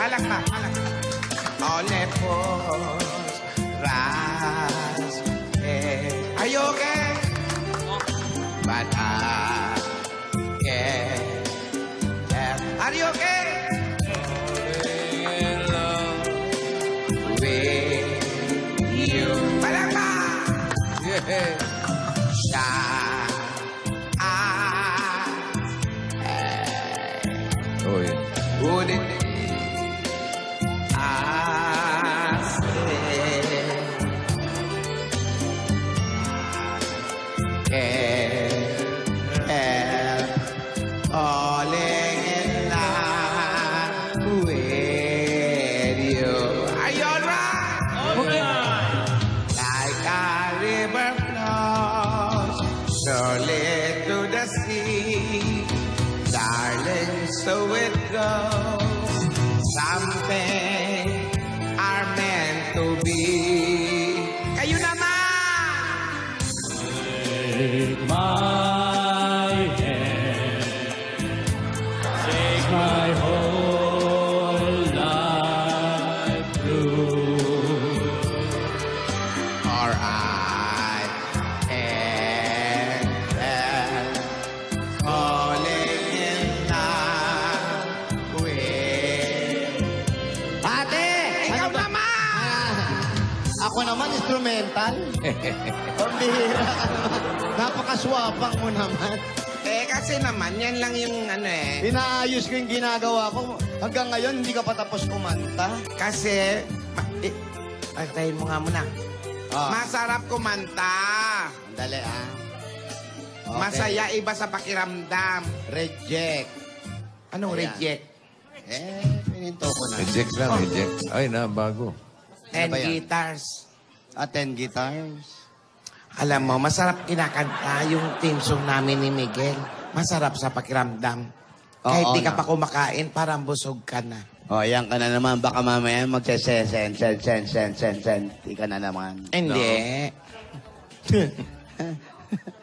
Malakpak, Are you okay? But I can't. Are you okay? In love with you. Yeah. I say can't help falling in love with you. Are you alright? Like a river flows surely so it goes. Something are meant to be. Kayo naman! Take my hand, take my whole ako naman, instrumental. Pambihira ka naman. Napakaswapang mo naman. Eh, kasi naman, yan lang yung ano eh. Inaayos ko yung ginagawa ko. Hanggang ngayon, hindi ka pa tapos kumanta. Kasi, ma- eh, pagtayin mo nga muna. Ah. Masarap kumanta. Dali, ah. Okay. Masaya iba sa pakiramdam. Reject. Anong Ayan. reject? Eh, pininto ko na. Reject lang, reject. Ay, na, bago. And ba yan? guitars. At 10 guitars. Alam mo, masarap kinakanta yung team song namin ni Miguel. Masarap sa pakiramdam. Kahit Oo di ka na. pa kumakain, parang busog ka na. O, oh, yan ka na naman. Baka mamaya magse-send, send, send, send, send, send, send. Di ka na naman. Hindi.